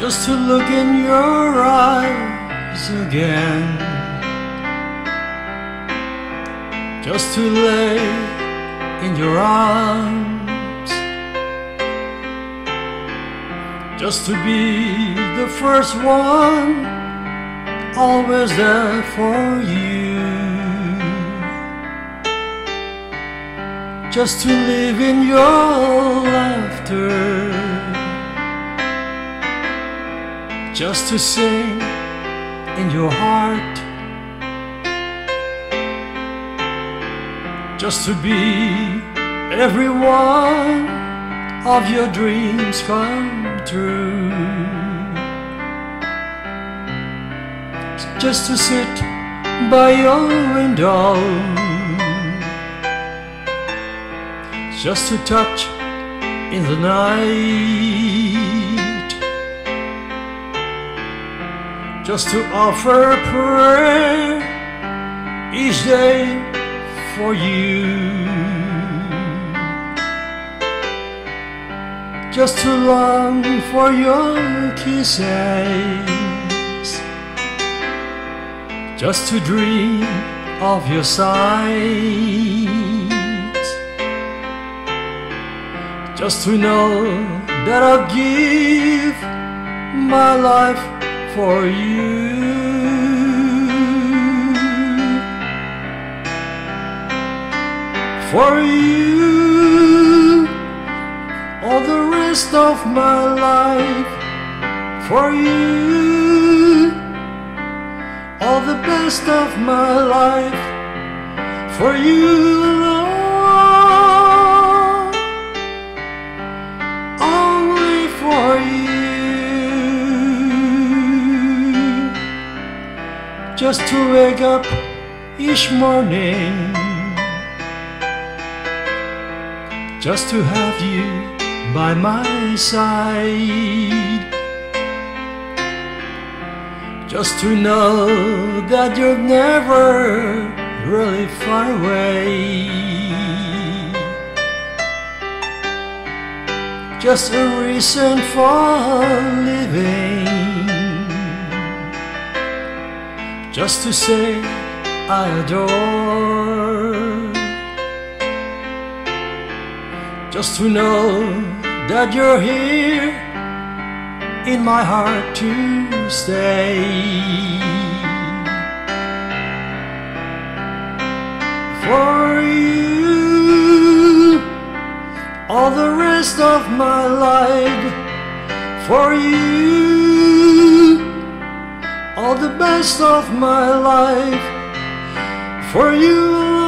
just to look in your eyes again, just to lay in your arms, just to be the first one, always there for you. Just to live in your laughter just to sing in your heart, just to be every one of your dreams come true, just to sit by your window, just to touch in the night. Just to offer prayer each day for you. Just to long for your kisses, just to dream of your sight, just to know that I'll give my life for you. For you, all the rest of my life. For you, all the best of my life. For you just to wake up each morning, just to have you by my side, just to know that you're never really far away. Just a reason for living just to say I adore. Just to know that you're here in my heart to stay. For you, all the rest of my life. For you the best of my life. For you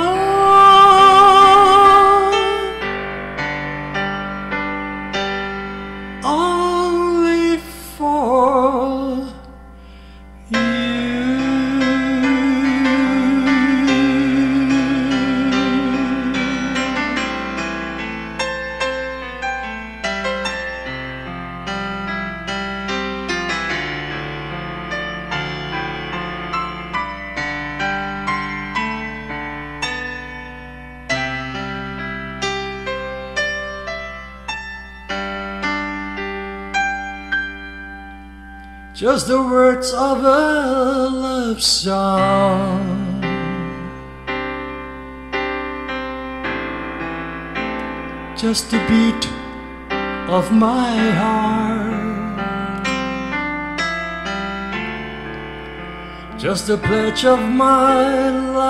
just the words of a love song. Just the beat of my heart. Just a pledge of my life,